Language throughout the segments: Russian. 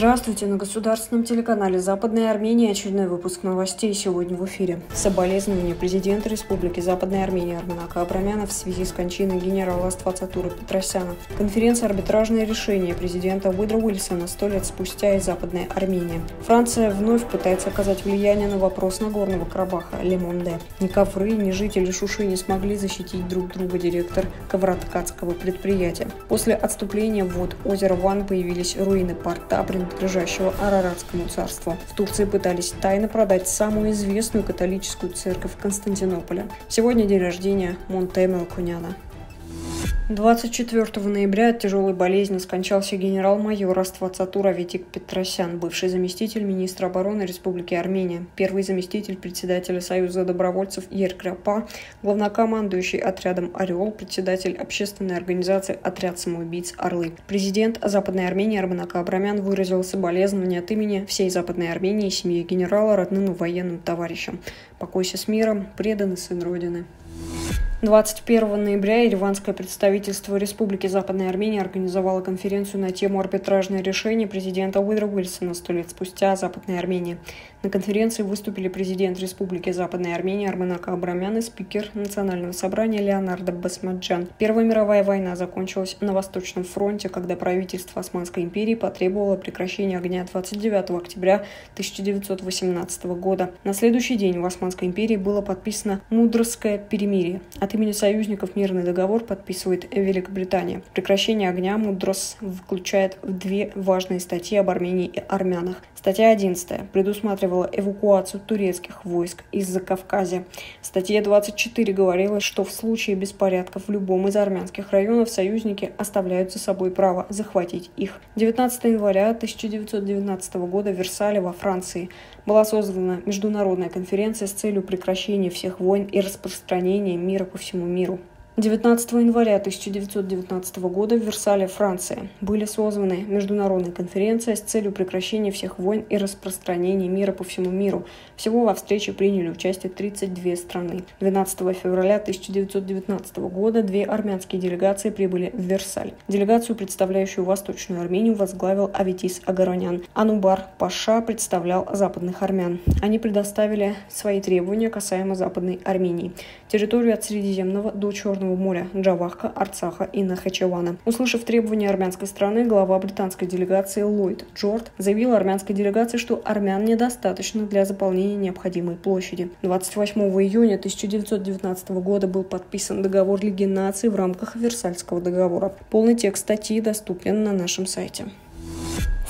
Здравствуйте! На государственном телеканале Западная Армения очередной выпуск новостей сегодня в эфире. Соболезнования президента Республики Западная Армения Арманака Абрамяна в связи с кончиной генерала Аствацатура Петросяна. Конференция «Арбитражное решение» президента Уидра Уильсона сто лет спустя из Западной Армении. Франция вновь пытается оказать влияние на вопрос Нагорного Карабаха Лемонде. Ни ковры, ни жители Шуши не смогли защитить друг друга директор ковроткацкого предприятия. После отступления вод озера Ван появились руины порта, принадлежащего Араратскому царству. В Турции пытались тайно продать самую известную католическую церковь Константинополя. Сегодня день рождения Монтемел Куняна. 24 ноября от тяжелой болезни скончался генерал-майор Аствацатур Аветик Петросян, бывший заместитель министра обороны Республики Армения, первый заместитель председателя Союза добровольцев Еркрапа, главнокомандующий отрядом «Орел», председатель общественной организации «Отряд самоубийц Орлы». Президент Западной Армении Арманака Абрамян выразил соболезнования от имени всей Западной Армении и семьи генерала родным и военным товарищам. Покойся с миром, преданный сын Родины. 21 ноября ереванское представительство Республики Западная Армения организовало конференцию на тему арбитражное решение президента Уидра Уильсона сто лет спустя Западной Армении. На конференции выступили президент Республики Западная Армения Арменака Абрамян и спикер Национального собрания Леонардо Басмаджан. Первая мировая война закончилась на Восточном фронте, когда правительство Османской империи потребовало прекращения огня 29 октября 1918 года. На следующий день в Османской империи было подписано Мудрское перемирие. От имени союзников мирный договор подписывает Великобритания. Прекращение огня Мудрос включает в две важные статьи об Армении и армянах. Статья 11 предусматривала эвакуацию турецких войск из Закавказья. В статье 24 говорилось, что в случае беспорядков в любом из армянских районов союзники оставляют за собой право захватить их. 19 января 1919 года в Версале во Франции была создана международная конференция с целью прекращения всех войн и распространения мира по всему миру. 19 января 1919 года в Версале, Франция, были созваны международная конференция с целью прекращения всех войн и распространения мира по всему миру. Всего во встрече приняли участие 32 страны. 12 февраля 1919 года две армянские делегации прибыли в Версаль. Делегацию, представляющую Восточную Армению, возглавил Аветис Агаронян. Анубар Паша представлял западных армян. Они предоставили свои требования касаемо Западной Армении. Территорию от Средиземного до Черного Черного моря Джавахка, Арцаха и Нахачевана. Услышав требования армянской страны, глава британской делегации Ллойд Джорд заявил армянской делегации, что армян недостаточно для заполнения необходимой площади. 28 июня 1919 года был подписан договор Лиги наций в рамках Версальского договора. Полный текст статьи доступен на нашем сайте.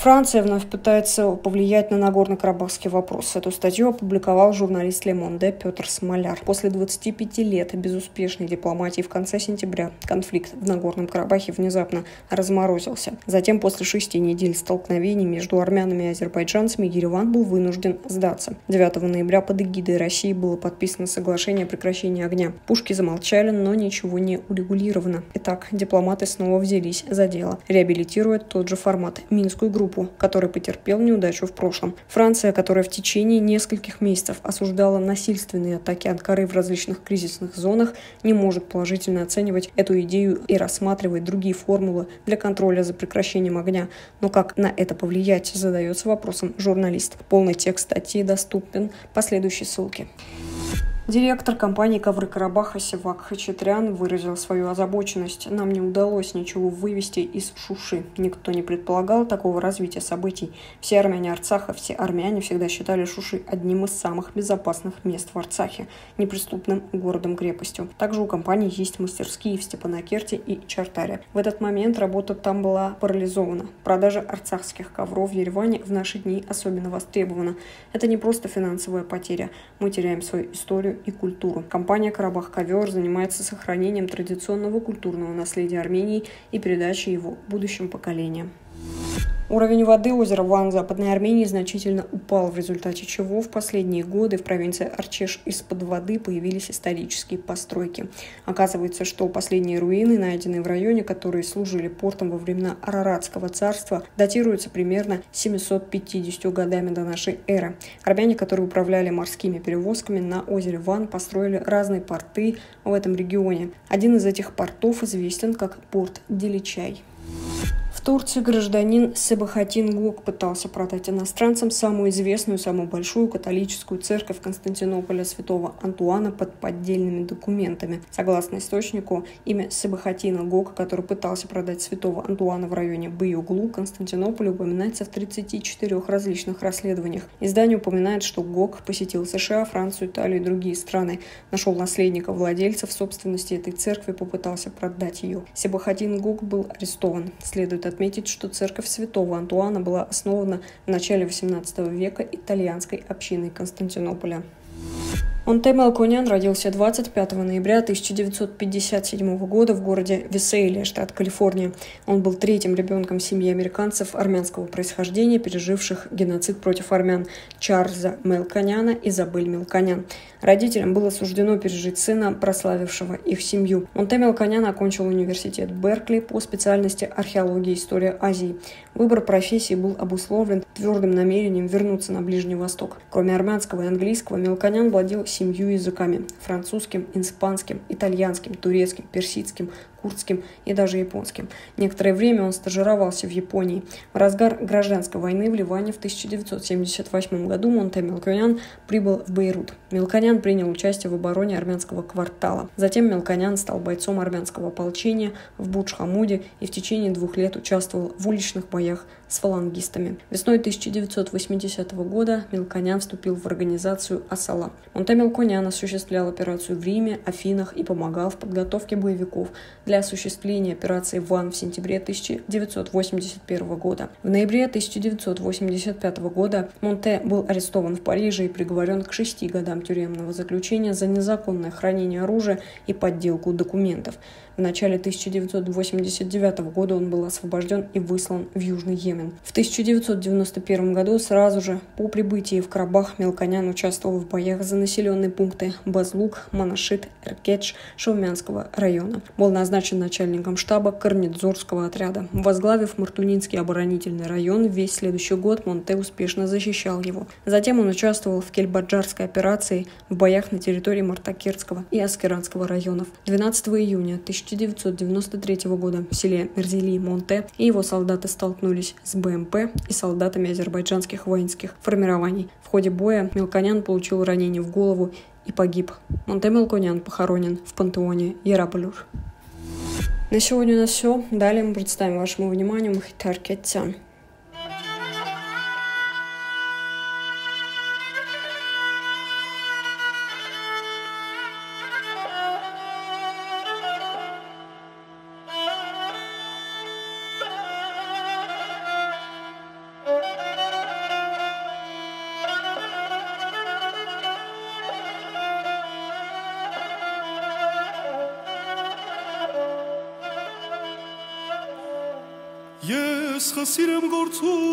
Франция вновь пытается повлиять на Нагорно-Карабахский вопрос. Эту статью опубликовал журналист Ле Monde Петр Смоляр. После 25 лет безуспешной дипломатии в конце сентября конфликт в Нагорном Карабахе внезапно разморозился. Затем, после шести недель столкновений между армянами и азербайджанцами, Ереван был вынужден сдаться. 9 ноября под эгидой России было подписано соглашение о прекращении огня. Пушки замолчали, но ничего не урегулировано. Итак, дипломаты снова взялись за дело, реабилитируя тот же формат – Минскую группу группу, который потерпел неудачу в прошлом. Франция, которая в течение нескольких месяцев осуждала насильственные атаки Анкары в различных кризисных зонах, не может положительно оценивать эту идею и рассматривает другие формулы для контроля за прекращением огня. Но как на это повлиять, задается вопросом журналист. Полный текст статьи доступен по следующей ссылке. Директор компании «Ковры Карабаха» Севак Хачатрян выразил свою озабоченность. Нам не удалось ничего вывести из Шуши. Никто не предполагал такого развития событий. Все армяне Арцаха, все армяне всегда считали Шуши одним из самых безопасных мест в Арцахе, неприступным городом-крепостью. Также у компании есть мастерские в Степанакерте и Чартаре. В этот момент работа там была парализована. Продажа арцахских ковров в Ереване в наши дни особенно востребована. Это не просто финансовая потеря. Мы теряем свою историю и культуру. Компания «Карабах Ковер» занимается сохранением традиционного культурного наследия Армении и передачей его будущим поколениям. Уровень воды озера Ван Западной Армении значительно упал, в результате чего в последние годы в провинции Арчеш из-под воды появились исторические постройки. Оказывается, что последние руины, найденные в районе, которые служили портом во времена Араратского царства, датируются примерно 750 годами до нашей эры. Армяне, которые управляли морскими перевозками на озере Ван, построили разные порты в этом регионе. Один из этих портов известен как порт Деличай. Турции гражданин Себахатин Гук пытался продать иностранцам самую известную, самую большую католическую церковь Константинополя святого Антуана под поддельными документами. Согласно источнику, имя Себахатина Гока, который пытался продать святого Антуана в районе Баюглу, Константинополя, упоминается в 34 различных расследованиях. Издание упоминает, что Гок посетил США, Францию, Италию и другие страны, нашел наследника владельцев собственности этой церкви, попытался продать ее. Себахатин Гок был арестован. Следует отметить, что церковь святого Антуана была основана в начале XVIII века итальянской общиной Константинополя. Монте Мелконян родился 25 ноября 1957 года в городе Висейлия, штат Калифорния. Он был третьим ребенком семьи американцев армянского происхождения, переживших геноцид против армян Чарльза Мелконяна и Забель Мелконян. Родителям было суждено пережить сына, прославившего их семью. Монте Мелконян окончил университет Беркли по специальности археология и история Азии. Выбор профессии был обусловлен твердым намерением вернуться на Ближний Восток. Кроме армянского и английского, Мелконян владел семью языками – французским, испанским, итальянским, турецким, персидским, курдским и даже японским. Некоторое время он стажировался в Японии. В разгар гражданской войны в Ливане в 1978 году Монте Мелконян прибыл в Бейрут. Мелконян принял участие в обороне армянского квартала. Затем Мелконян стал бойцом армянского ополчения в Будж-Хамуде и в течение двух лет участвовал в уличных боях с фалангистами. Весной 1980 года Мелконян вступил в организацию «Асала». Монте Мелконян осуществлял операцию в Риме, Афинах и помогал в подготовке боевиков для осуществления операции «Ван» в сентябре 1981 года. В ноябре 1985 года Монте был арестован в Париже и приговорен к шести годам тюремного заключения за незаконное хранение оружия и подделку документов. В начале 1989 года он был освобожден и выслан в Южный Йемен. В 1991 году, сразу же по прибытии в Карабах, Мелконян участвовал в боях за населенные пункты Базлук, Манашит, Эркедж, Шаумянского района. Был назначен начальником штаба Корнедзорского отряда. Возглавив Мартунинский оборонительный район, весь следующий год Монте успешно защищал его. Затем он участвовал в Кельбаджарской операции в боях на территории Мартакерского и Аскеранского районов. 12 июня 1990 1993 года в селе Мерзели-Монте и его солдаты столкнулись с БМП и солдатами азербайджанских воинских формирований. В ходе боя Мелконян получил ранение в голову и погиб. Монте Мелконян похоронен в пантеоне Яраблюр. На сегодня у нас все. Далее мы представим вашему вниманию Махитар Кетян. Ես խսիրեմ գործում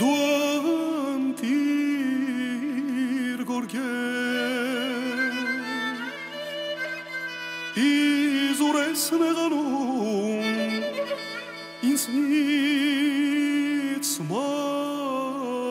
դու անտիր գորգեր իզուր ես նեղանում ինձնից մարտանքեր